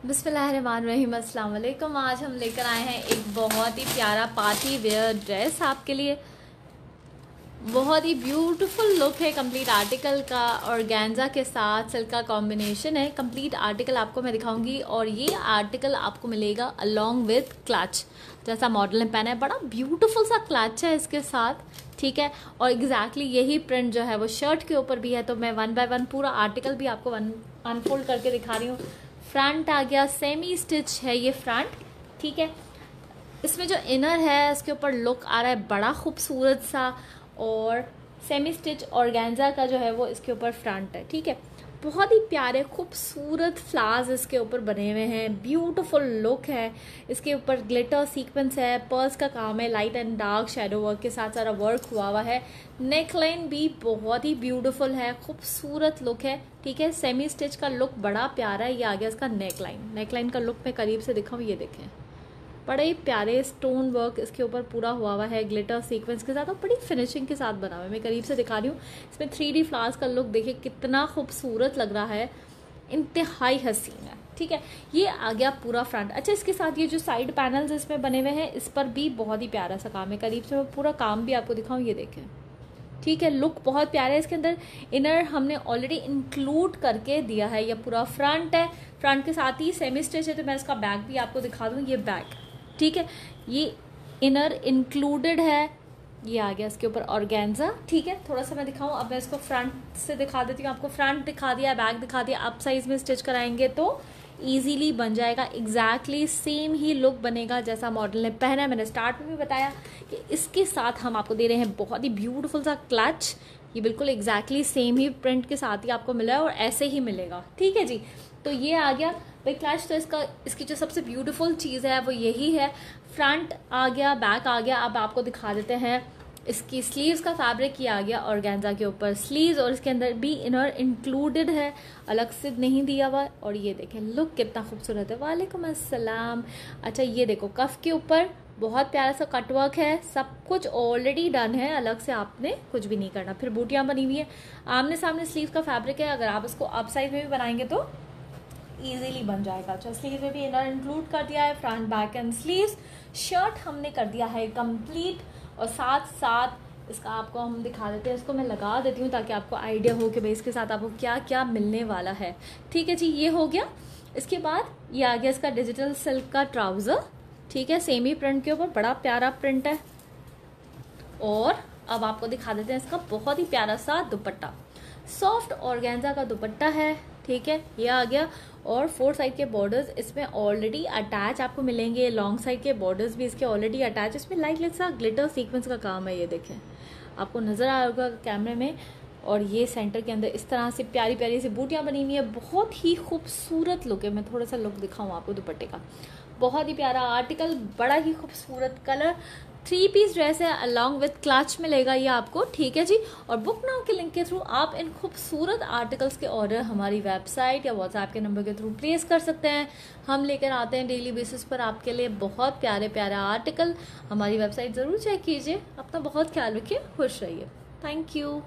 अस्सलाम वालेकुम आज हम लेकर आए हैं एक बहुत ही प्यारा पार्टी वेयर ड्रेस आपके लिए। बहुत ही ब्यूटीफुल लुक है कंप्लीट आर्टिकल का और गेंजा के साथ सिल्क का कॉम्बिनेशन है। कंप्लीट आर्टिकल आपको मैं दिखाऊँगी और ये आर्टिकल आपको मिलेगा अलोंग विथ क्लच जैसा मॉडल ने पहना है, बड़ा ब्यूटीफुल सा क्लच है इसके साथ, ठीक है? और एग्जैक्टली exactly यही प्रिंट जो है वो शर्ट के ऊपर भी है तो मैं वन बाय वन पूरा आर्टिकल भी आपको वन अनफोल्ड करके दिखा रही हूँ। फ्रंट आ गया सेमी स्टिच है ये फ्रंट ठीक है? इसमें जो इनर है, इसके ऊपर लुक आ रहा है बड़ा खूबसूरत सा और सेमी स्टिच ऑर्गेन्जा का जो है वो इसके ऊपर फ्रंट है, ठीक है? बहुत ही प्यारे, खूबसूरत फ्लावर्स इसके ऊपर बने हुए हैं। ब्यूटीफुल लुक है। इसके ऊपर ग्लिटर सीक्वेंस है। पर्स का काम है। Light and dark shadow work के साथ सारा वर्क हुआ हुआ है। नेक लाइन भी बहुत ही ब्यूटीफुल है। खूबसूरत लुक है। ठीक है? सेमी स्टिच का लुक बड़ा प्यारा है। ये आ गया इसका नेक लाइन नेक लाइन का लुक मैं करीब से दिखाऊँ, ये देखें। बड़े ही प्यारे स्टोन वर्क इसके ऊपर पूरा हुआ हुआ है ग्लिटर सीक्वेंस के साथ और बड़ी फिनिशिंग के साथ बना हुआ है। मैं करीब से दिखा रही हूँ। इसमें थ्री डी फ्लावर्स का लुक देखिए, कितना खूबसूरत लग रहा है। इंतहाई हसीन है, ठीक है? ये आ गया पूरा फ्रंट अच्छा इसके साथ ये जो साइड पैनल्स इसमें बने हुए हैं, इस पर भी बहुत ही प्यारा सा काम है। करीब से मैं पूरा काम भी आपको दिखाऊँ, ये देखें। ठीक है लुक बहुत प्यारा है। इसके अंदर इनर हमने ऑलरेडी इंक्लूड करके दिया है, ये पूरा फ्रंट है। फ्रंट के साथ ही सेमी स्टिच है तो मैं इसका बैक भी आपको दिखा दूँ, ये बैग ठीक है? ये इनर इंक्लूडेड है। ये आ गया इसके ऊपर ऑर्गेन्जा ठीक है? थोड़ा सा मैं दिखाऊँ। अब मैं इसको फ्रंट से दिखा देती हूँ। आपको फ्रंट दिखा दिया बैक दिखा दिया अप साइज़ में स्टिच कराएँगे तो ईजीली बन जाएगा। एग्जैक्टली exactly सेम ही लुक बनेगा जैसा मॉडल ने। पहना है मैंने स्टार्ट में भी बताया कि इसके साथ हम आपको दे रहे हैं बहुत ही ब्यूटीफुल सा क्लच ये बिल्कुल एग्जैक्टली exactly सेम ही प्रिंट के साथ ही आपको मिला है और ऐसे ही मिलेगा। ठीक है जी? तो ये आ गया। भाई क्लच तो इसका, इसकी जो सबसे ब्यूटीफुल चीज़ है, वो यही है। फ्रंट आ गया बैक आ गया, अब आपको दिखा देते हैं। इसकी स्लीव्स का फैब्रिक आ गया ऑर्गेन्जा के ऊपर। स्लीव्स और इसके अंदर भी इनर इंक्लूडेड है। अलग से नहीं दिया हुआ। और ये देखें लुक कितना खूबसूरत है। वालेकुम अस्सलाम। अच्छा ये देखो कफ के ऊपर बहुत प्यारा सा कटवर्क है। सब कुछ ऑलरेडी डन है। अलग से आपने कुछ भी नहीं करना। फिर बूटियाँ बनी हुई है। आमने सामने स्लीव का फैब्रिक है। अगर आप इसको अप साइड में भी बनाएँगे तो इजीली बन जाएगा। अच्छा स्लीव में भी इनर इंक्लूड कर दिया है front back and sleeves shirt हमने कर दिया है कंप्लीट और साथ साथ इसका आपको हम दिखा देते हैं, इसको मैं लगा देती हूँ ताकि आपको आइडिया हो कि भाई इसके साथ आपको क्या क्या मिलने वाला है। ठीक है जी, ये हो गया। इसके बाद ये आ गया इसका डिजिटल सिल्क का ट्राउज़र ठीक है सेमी प्रिंट के ऊपर, बड़ा प्यारा प्रिंट है। और अब आपको दिखा देते हैं इसका बहुत ही प्यारा सा दुपट्टा। सॉफ्ट ऑर्गेन्जा का दुपट्टा है। ठीक है? ये आ गया। और फोर साइड के बॉर्डर्स इसमें ऑलरेडी अटैच आपको मिलेंगे। लॉन्ग साइड के बॉर्डर्स भी इसके ऑलरेडी अटैच इसमें लाइट लाइट सा ग्लिटर सीक्वेंस का काम है ये देखें। आपको नज़र आया होगा कैमरे में। और ये सेंटर के अंदर इस तरह से प्यारी प्यारी सी बूटियाँ बनी हुई है। बहुत ही खूबसूरत लुक है। मैं थोड़ा सा लुक दिखाऊँ आपको दुपट्टे का। बहुत ही प्यारा आर्टिकल, बड़ा ही खूबसूरत कलर थ्री पीस ड्रेस है अलॉन्ग विथ क्लच मिलेगा ये आपको, ठीक है जी? और बुक नाउ के लिंक के थ्रू आप इन खूबसूरत आर्टिकल्स के ऑर्डर हमारी वेबसाइट या व्हाट्सएप के नंबर के थ्रू प्लेस कर सकते हैं। हम लेकर आते हैं डेली बेसिस पर आपके लिए बहुत प्यारे प्यारे आर्टिकल हमारी वेबसाइट ज़रूर चेक कीजिए। अपना बहुत ख्याल रखिए, खुश रहिए। Thank you